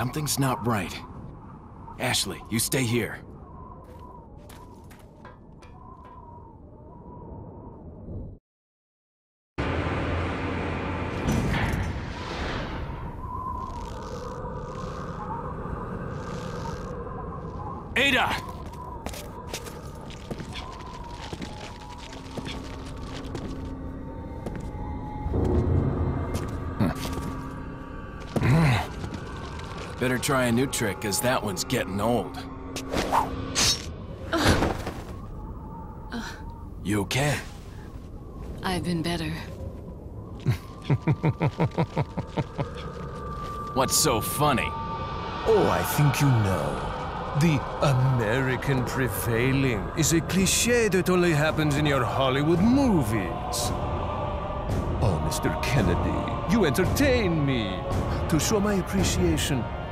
Something's not right. Ashley, you stay here. Ada! Better try a new trick, cause that one's getting old. You okay? I've been better. What's so funny? Oh, I think you know. The American prevailing is a cliche that only happens in your Hollywood movies. Oh, Mr. Kennedy, you entertain me. To show my appreciation,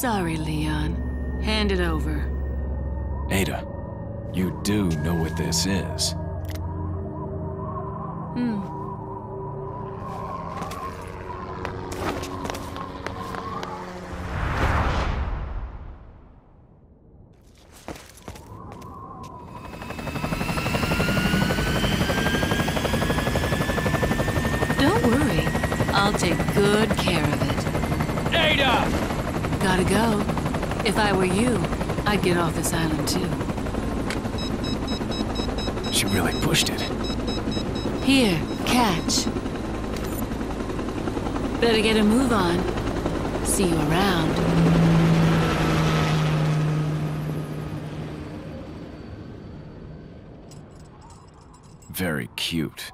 Sorry, Leon. Hand it over. Ada, you do know what this is. Hmm. Don't worry. I'll take good care of it. Ada! Gotta go. If I were you, I'd get off this island too. She really pushed it. Here, catch. Better get a move on. See you around. Very cute.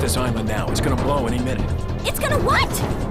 This island now. It's gonna blow any minute. it's gonna what?